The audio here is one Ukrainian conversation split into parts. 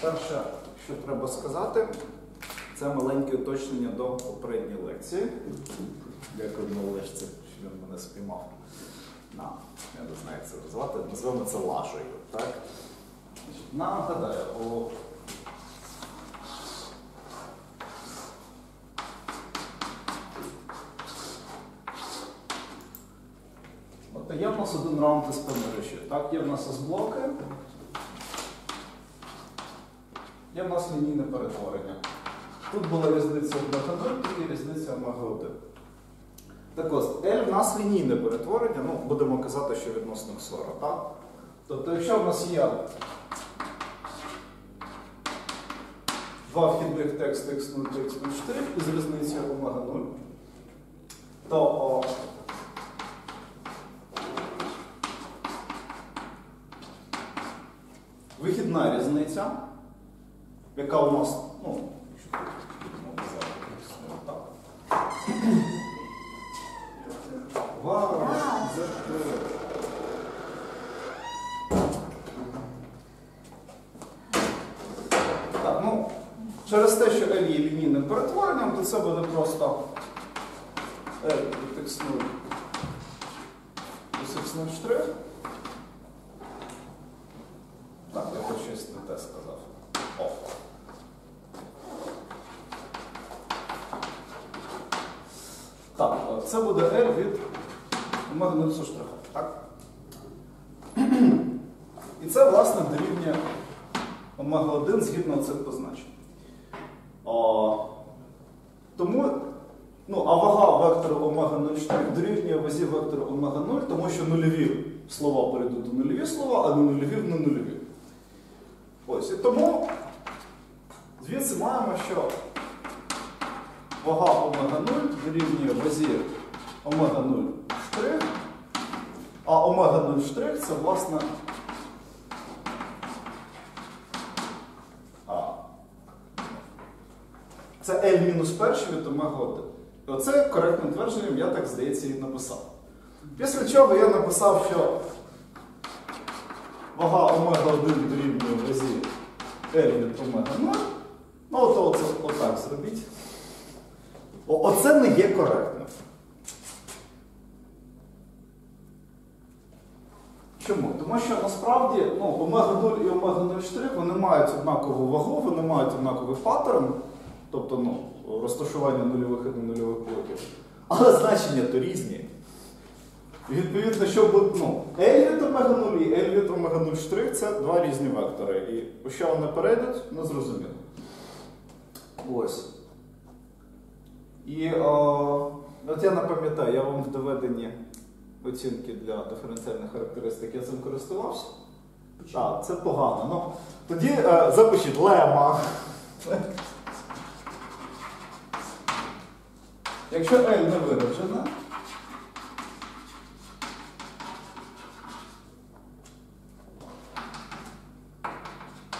Перше, що треба сказати, це маленьке уточнення до попередньої лекції. Дякую Олежці, що він мене спіймав. На, я не знаю, як це назвати. Назвемо це лажею. Так? Нагадаю, у От є в нас один раунд із речі. Так, є в нас С-блоки. Є в нас лінійне перетворення. Тут була різниця омега 0, тут є різниця омега 1. Так ось, L в нас лінійне перетворення, ну, будемо казати, що відносно ксора, так? Тобто, якщо в нас є два вхідних тексти x0 та x04 із різницею омега 0, то вихідна різниця, яка у нас, ну, так. Вау, Z4. Так, ну, через те, що L є лінійним перетворенням, то це буде просто L від x0 плюс x0 штрих. Так, я хоч щось не те сказав. О. Так, це буде L від 0 штриха. Так? І це, власне, дорівнює омега 1 згідно цих позначень. О, тому, ну, а вага вектору омега 0 штрих дорівнює вазі вектору омега 0, тому що нульові слова перейдуть у нульові слова, а не нульові в ненульові. Ось, і тому звідси маємо, що вага омега 0 дорівнює вазі омега 0 штрих, а омега 0 штрих це, власне, А. Це L мінус перший від омега 1. І оце коректним твердженням я так, здається, і написав. Після чого я написав, що вага омега 1 дорівнює вазі L від омега 0. Ну, то оце отак зробіть. Оце не є коректним. Чому? Тому що насправді ну, омега 0 і омега 0 вони мають однакову вагу, вони мають однаковий паттерн, тобто ну, розташування нульових і ненульових блоків. Але значення то різні. Відповідно, що буде, ну, L від омега 0 і L від омега 0 штрих це два різні вектори. І що вони перейдуть, не зрозуміло. Ось. І о, от я не пам'ятаю, я вам в доведенні оцінки для диференціальних характеристик я цим користувався. Так, це погано. Ну, тоді е, запишіть лема. Якщо L не виражена,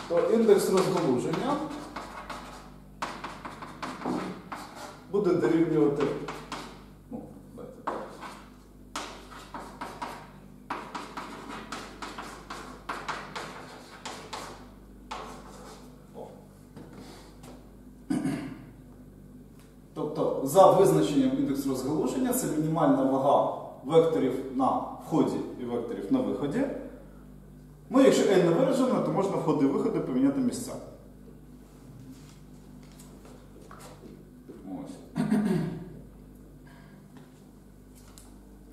то індекс розгалуження буде дорівнювати. Ну, давайте так. О. Тобто, за визначенням індексу розгалуження це мінімальна вага векторів на вході і векторів на виході. Ну, якщо L не виражена, то можна входи і виходи поміняти місця.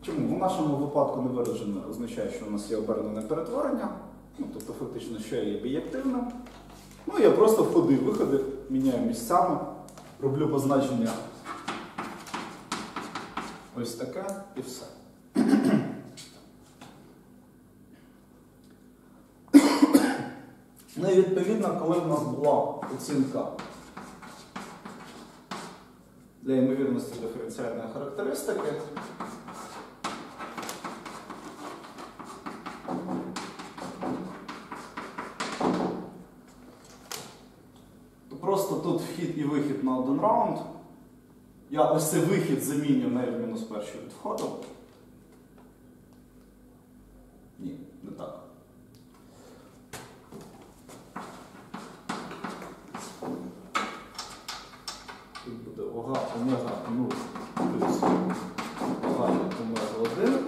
Чому? В нашому випадку не виражене означає, що у нас є обернене перетворення. Ну, тобто, фактично, що є бієктивним. Ну, я просто входи і виходи міняю місцями, роблю позначення ось таке і все. Ну і відповідно, коли в нас була оцінка для ймовірності диференціальної характеристики, то просто тут вхід і вихід на один раунд. Я ось цей вихід заміню на L першим перший від входу. Ні, не так. омега 0 плюс вага омега 1.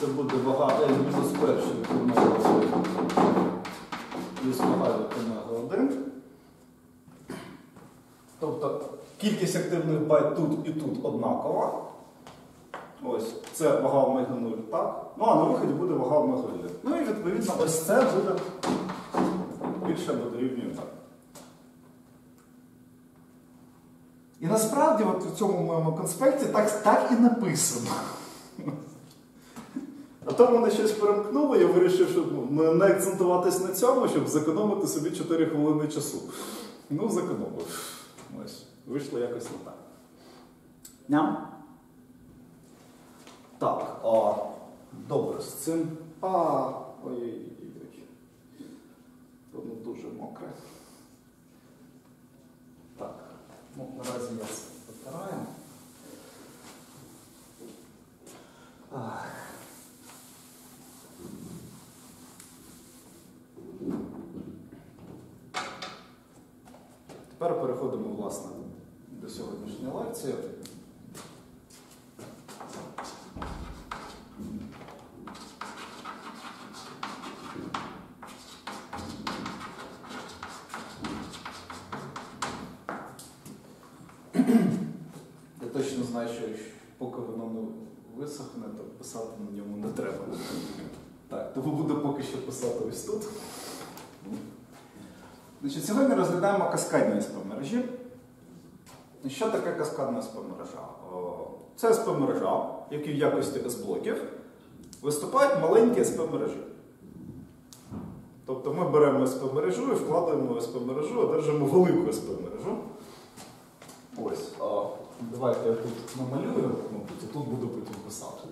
Це буде вага L мінус перший від омега 1 плюс вага від омега 1. Тобто кількість активних байт тут і тут однакова. Ось, це вага омега 0, так? Ну а на виході буде вага омега 1. Ну і відповідно ось це буде більше або дорівнює так. І насправді от у цьому моєму конспекті так, так і написано. А то мене щось перемкнуло, я вирішив, щоб ну, не акцентуватись на цьому, щоб зекономити собі 4 хвилини часу. Ну, зекономив. Ось, вийшло якось не так. Ням? Так, а, добре, з цим. А, ой-ой-ой. Воно дуже мокре. Так, ну, наразі я це потираю. Тепер переходимо, власне, до сьогоднішньої лекції. Я точно знаю, що поки воно не висохне, то писати на ньому не треба. Так, тому буду поки що писати ось тут. Значить, Сьогодні розглядаємо каскадні СП-мережі. Що таке каскадна СП-мережа? Це СП-мережа, в в якості S-блоків виступають маленькі СП-мережі. Тобто ми беремо СП-мережу і вкладаємо в СП-мережу, одержимо велику СП-мережу. Ось. Давайте я тут намалюю, мабуть, і тут буду потім писати.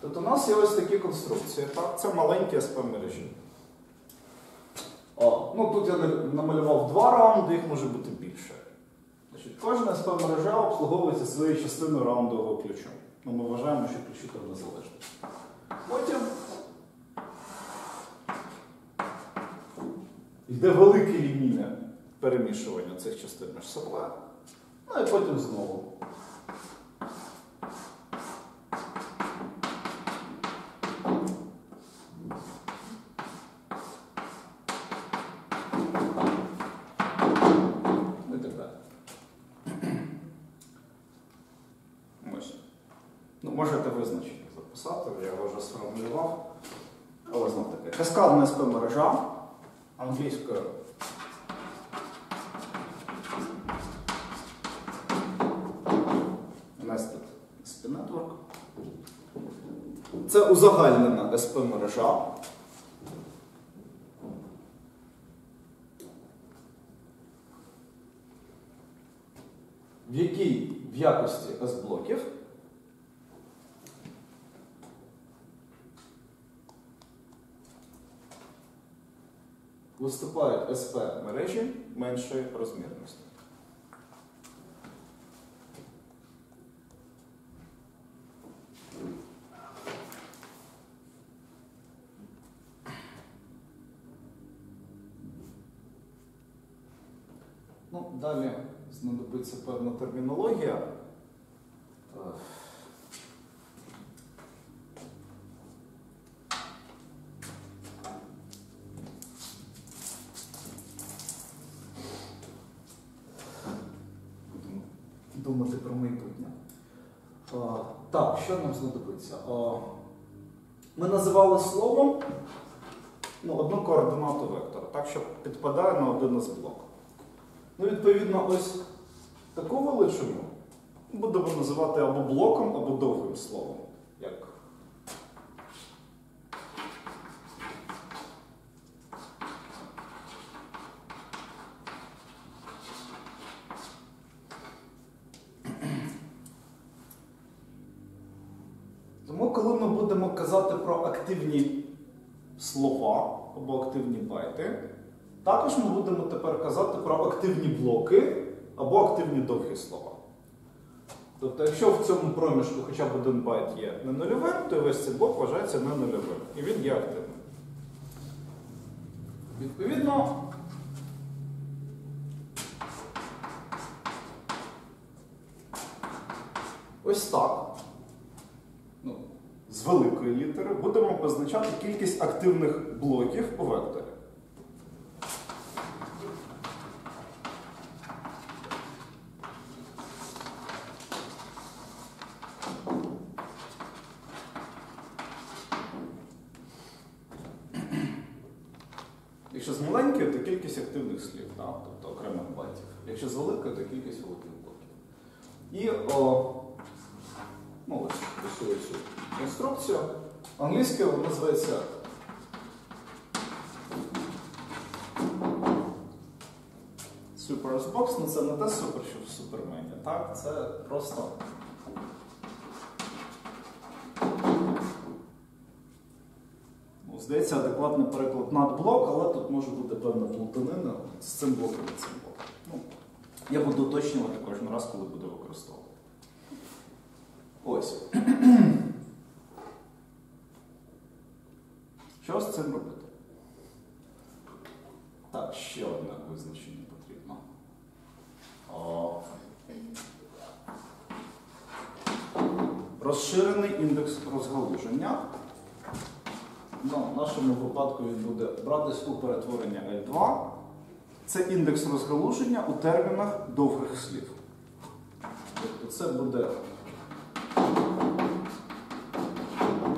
Тобто у нас є ось такі конструкції. Так? Це маленькі СП-мережі. Ну тут я намалював два раунди, їх може бути більше. Значить, Кожна СП-мережа обслуговується своєю частиною раундового ключу. Ну, ми вважаємо, що ключі там незалежні. Потім йде велике лінійне перемішування цих частин між собою. Ну і потім знову. І так далі. Ось. Ну, можете визначення записати, я його вже сформулював. Але знов таки. Каскадна СП-мережа англійською. Nested SP Network. Це узагальнена СП-мережа. В якій в якості S-блоків виступають СП мережі меншої розмірності. Ну, далі знадобиться певна термінологія. Е, думати про майбутнє. Е, Так, що нам знадобиться? Е, Ми називали словом ну, одну координату вектора, так, що підпадає на один із блоків. Ну, відповідно, ось таку величину будемо називати або блоком, або довгим словом. Як Тому, коли ми будемо казати про активні слова або активні байти, також ми будемо тепер казати про активні блоки довгі слова. Тобто, якщо в цьому проміжку хоча б один байт є не нульовим, то весь цей блок вважається не нульовим. І він є активним. Відповідно, ось так. Ну, з великої літери будемо позначати кількість активних блоків у векторі. Якщо з маленької, то кількість активних слів, так, тобто окремих байтів. Якщо з великої, то кількість великих блоків. І о, ну, ось рисую цю інструкцію. Англійською вона називається Super Box, ну це не те супер, що в супермені. Так, це просто. Ну, Здається, адекватний переклад надблок, але тут може бути певна плутанина з цим блоком і цим блоком. Ну, я буду уточнювати кожен раз, коли буду використовувати. Ось. Що з цим робити? Так, ще одне визначення потрібно. О. Розширений індекс розгалуження. Ну, в нашому випадку він буде братись у перетворення L2. Це індекс розгалуження у термінах довгих слів. Тобто це буде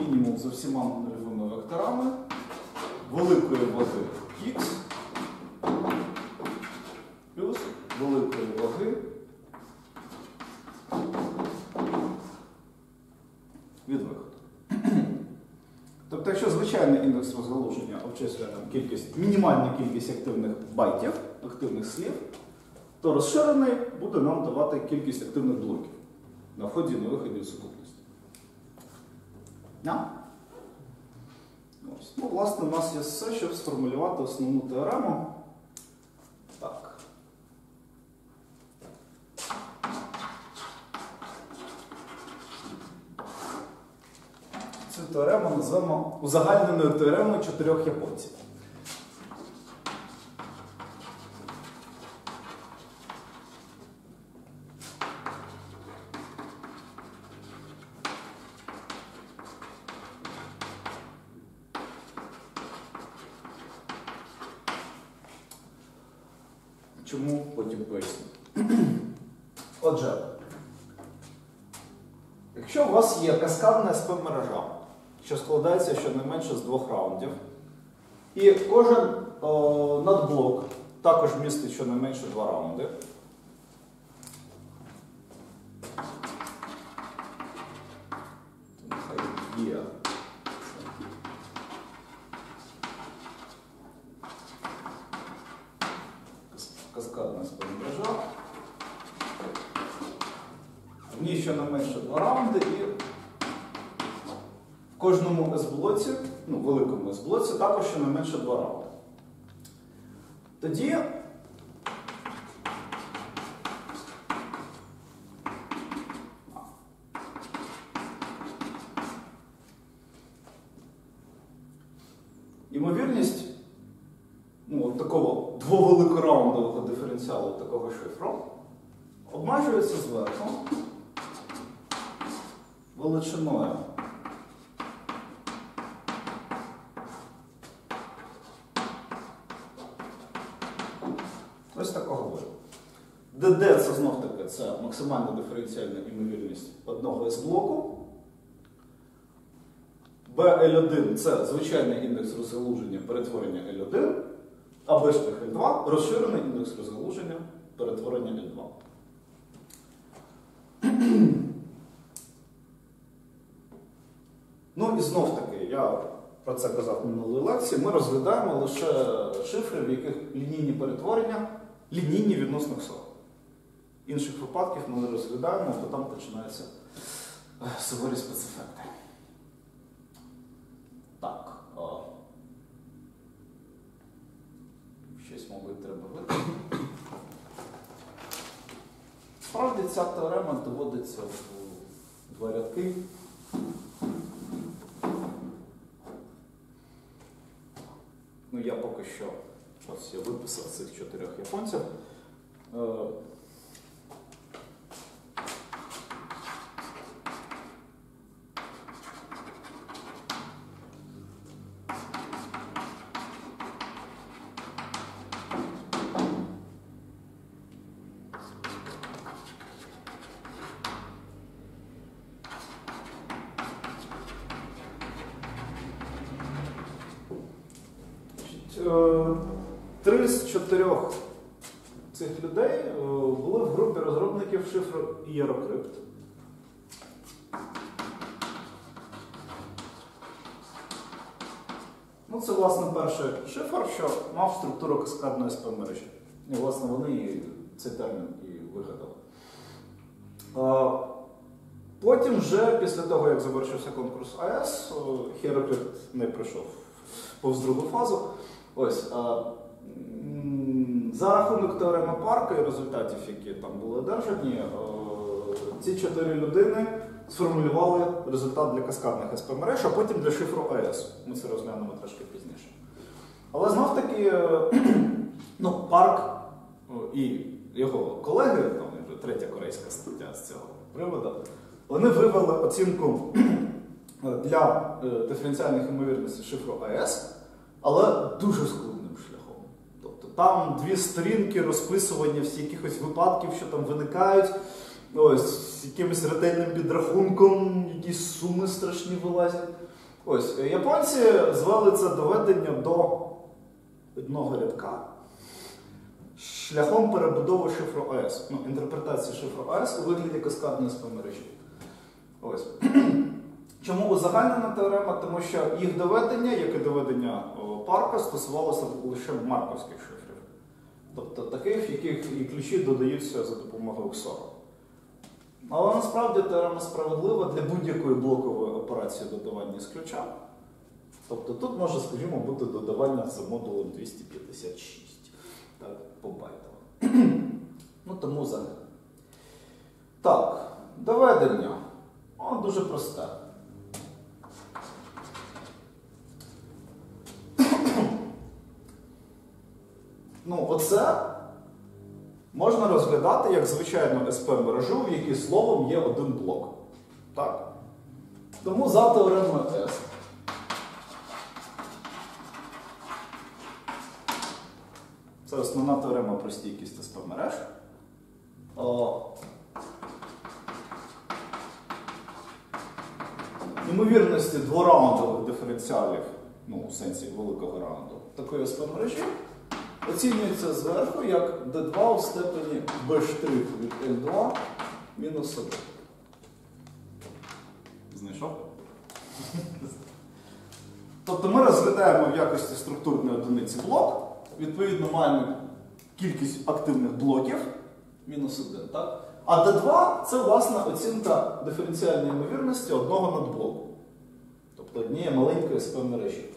мінімум за всіма нульовими векторами. Великої ваги x плюс великої ваги від виходу. Тобто, якщо звичайний індекс розгалуження обчислює там кількість, мінімальну кількість активних байтів, активних слів, то розширений буде нам давати кількість активних блоків на вході і на виході з сукупності. Да? Ось. Ну, власне, у нас є все, щоб сформулювати основну теорему. Так. Цю теорему назвемо узагальненою теоремою чотирьох японців. Чому потім поясню. Отже, якщо у вас є каскадна СП-мережа, що складається щонайменше з двох раундів, і кожен надблок також містить щонайменше два раунди. то нехай Є. Каскадна СП-мережа. В ній щонайменше два раунди і в кожному S-блоці, ну, великому S-блоці, також щонайменше два раунди. Тоді Ймовірність ну, от такого двовеликораундового диференціалу такого шифру обмежується зверху величиною. Ось такого виду. ДД це знов таки це максимальна диференціальна імовірність одного із блоку. BL1 це звичайний індекс розгалуження перетворення L1, а B' L2 розширений індекс розгалуження перетворення L2. Ну і знов таки, я про це казав в минулій лекції, ми розглядаємо лише шифри, в яких лінійні перетворення лінійні відносно ксо. Інших випадків ми не розглядаємо, бо там починаються суворі спецефекти. Так. О. Щось, мабуть, треба витримати. насправді ця теорема доводиться в два рядки. Ну, я поки що ось я виписав цих чотирьох японців. Е, Значить, е, Три з чотирьох цих людей е, були в групі розробників шифру Єрокрипт. Ну, це, власне, перший шифр, що мав структуру каскадної спамережі. І, власне, вони цей термін і вигадали. Е, Потім, вже після того, як завершився конкурс АЕС, Херокрипт не пройшов повз другу фазу. Ось, за рахунок теореми парка і результатів, які там були одержані, е, ці чотири людини сформулювали результат для каскадних СП мереж, а потім для шифру АЕС. Ми це розглянемо трошки пізніше. Але знов таки, е, ну, парк е, і його колеги, там вже третя корейська стаття з цього приводу, вони вивели оцінку для е, диференціальних ймовірностей шифру АЕС, але дуже складним шляхом. Тобто там дві сторінки розписування всіх якихось випадків, що там виникають, ось з якимось ретельним підрахунком, якісь суми страшні вилазять. Ось, е, японці звели це доведення до одного рядка шляхом перебудови шифру АЕС, ну, інтерпретації шифру АЕС у вигляді каскадної спомережі. Ось. Чому узагальнена теорема? Тому що їх доведення, як і доведення парка, стосувалося лише марковських шифрів. Тобто таких, яких і ключі додаються за допомогою XOR. Але насправді теорема справедлива для будь-якої блокової операції додавання з ключа. Тобто тут може, скажімо, бути додавання за модулем 256. Так, по байтам. ну тому за. Так, доведення. О, дуже просте. Ну, оце можна розглядати як звичайну СП-мережу, в якій словом є один блок. Так? Тому за теоремою S. Це основна теорема про стійкість СП-мереж. О, Ймовірності двораундових диференціалів, ну, у сенсі великого раунду, такої СП-мережі оцінюється зверху як D2 у степені B' від L2 мінус 1. Знайшов? Тобто ми розглядаємо в якості структурної одиниці блок, відповідно маємо кількість активних блоків мінус 1. Так? А D2 це власне оцінка диференціальної ймовірності одного надблоку. Тобто однієї маленької мережі. А,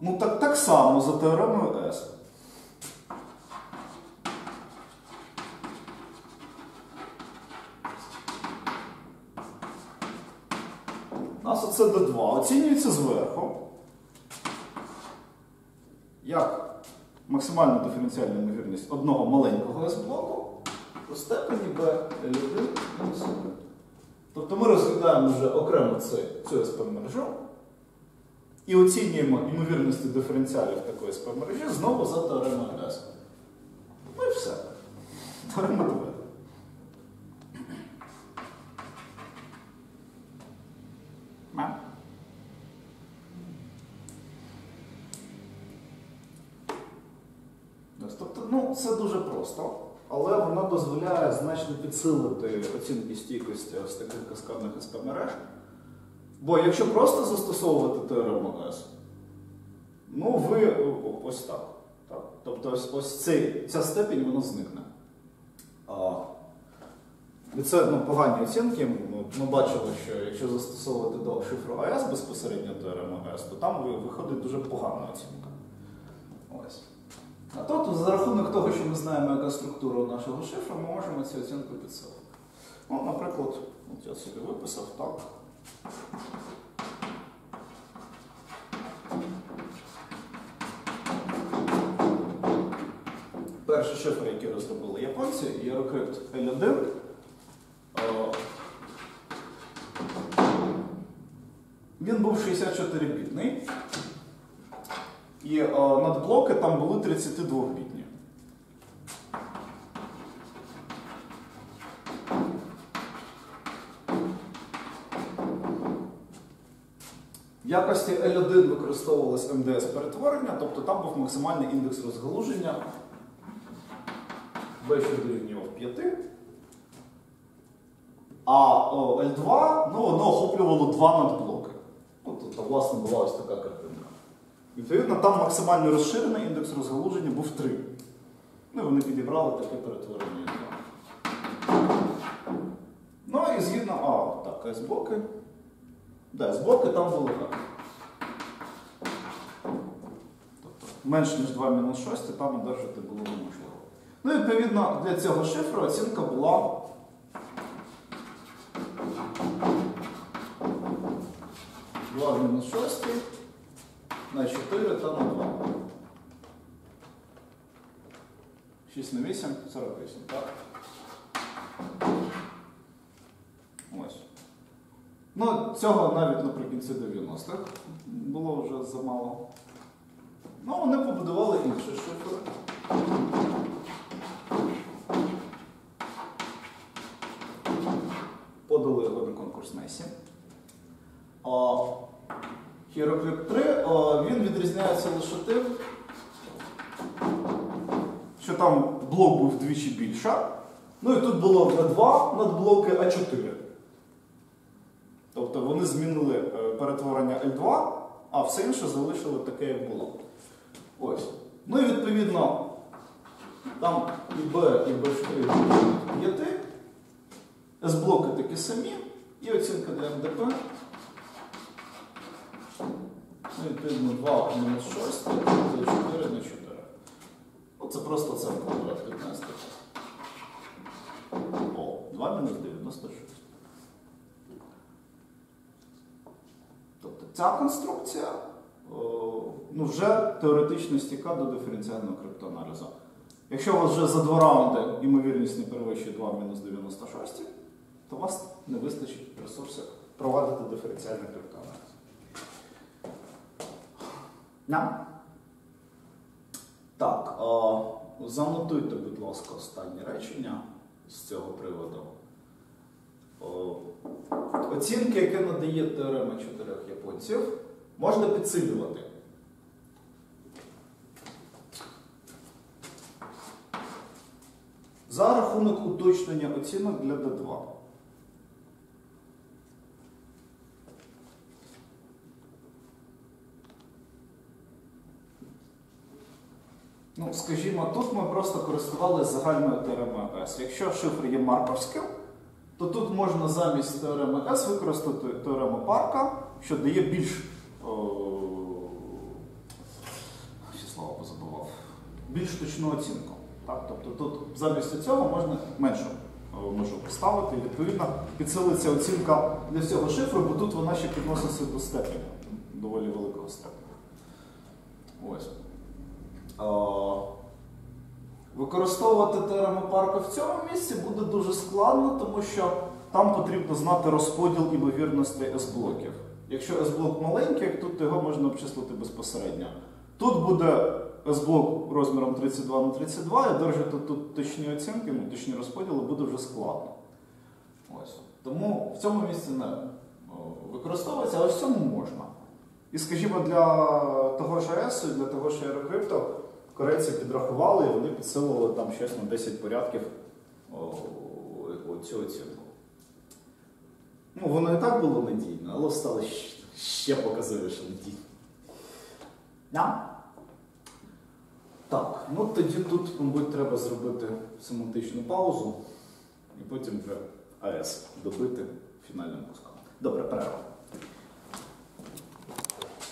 ну так, так само за теоремою S. У нас оце D2 оцінюється зверху. Як максимальна диференціальна ймовірність одного маленького S-блоку у степені B L1 мінус 1. Тобто ми розглядаємо вже окремо цю, цю SP-мережу і оцінюємо ймовірності диференціалів такої SP-мережі знову за теоремою S. Ну і все. Теорема доведена. Тобто, ну, це дуже просто, але воно дозволяє значно підсилити оцінки стійкості ось таких каскадних СП мереж. Бо якщо просто застосовувати теорему S, ну ви ось так. так. Тобто ось, ось цей, ця степінь вона зникне. А, і це ну, погані оцінки. Ми, ми бачили, що якщо застосовувати до шифру АЕС безпосередньо теорему АЕС, то там виходить дуже погана оцінка. Ось. А тут за рахунок того, що ми знаємо, яка структура нашого шифру, ми можемо цю оцінку підсилити. Ну, наприклад, от я собі виписав так. Перший шифр, який розробили японці, Eurocrypt L1. Е, Він був 64-бітний. І надблоки там були 32-бітні. В якості L1 використовувалось МДС перетворення, тобто там був максимальний індекс розгалуження B, що дорівнював 5. А о, L2 ну, воно охоплювало два надблоки. Ну, тобто, власне, була ось така картинка. Відповідно, там максимально розширений індекс розгалуження був 3. Ну, вони підібрали таке перетворення Ну і згідно, а, так, S-блоки. Да, S-блоки там були так. Тобто менш ніж 2 мінус 6 там одержати було неможливо. Ну, відповідно, для цього шифру оцінка була. Два в мінус 6 на 4 та на 2. 6 на 8, 48, так? Ось. Ну, цього навіть наприкінці 90-х було вже замало. Ну, вони побудували інший шифр. Подали його на конкурс Месі. Hieroclip 3 о, він відрізняється лише тим, що там блок був вдвічі більше. Ну і тут було не 2 надблоки, а 4. Тобто вони змінили е, перетворення L2, а все інше залишили таке, як було. Ось. Ну і відповідно, там і B, і B4 5. С-блоки такі самі, і оцінка для МДП. Ну, відповідно, 2 мінус 6, 4 на 4. Ну, це просто це квадрат 15. О, 2 мінус 96. Тобто ця конструкція ну, вже теоретично стіка до диференціального криптоаналізу. Якщо у вас вже за два раунди ймовірність не перевищує 2 мінус 96, то у вас не вистачить ресурсів проводити диференціальний криптоаналіз. На. Так, а, занотуйте, будь ласка, останнє речення з цього приводу. О, оцінки, які надає теорема чотирьох японців, можна підсилювати. За рахунок уточнення оцінок для D2. Ну, скажімо, тут ми просто користувалися загальною теоремою S. Якщо шифр є марковським, то тут можна замість теореми S використати теорему парка, що дає більш. О, ще слова позабував. Більш точну оцінку. Так? Тобто тут замість цього можна меншу о, межу поставити. І, відповідно, підсилиться оцінка для всього шифру, бо тут вона ще підноситься до степеня, доволі великого степеня. Ось. Використовувати теорему парка в цьому місці буде дуже складно, тому що там потрібно знати розподіл імовірностей S-блоків. Якщо S-блок маленький, тут його можна обчислити безпосередньо. Тут буде S-блок розміром 32 на 32, і одержати тут точні оцінки, ну, точні розподіли буде вже складно. Ось. Тому в цьому місці не використовується, але в цьому можна. І, скажімо, для того ж АЕС, для того ж аерокрипту, корейці підрахували і вони підсилували там щось на 10 порядків цю оцінку. Ну, воно і так було надійно, але стало ще показовіше надійно. Да? Так, ну тоді тут, мабуть, треба зробити семантичну паузу і потім вже АЕС добити фінальним куском. Добре, перерва.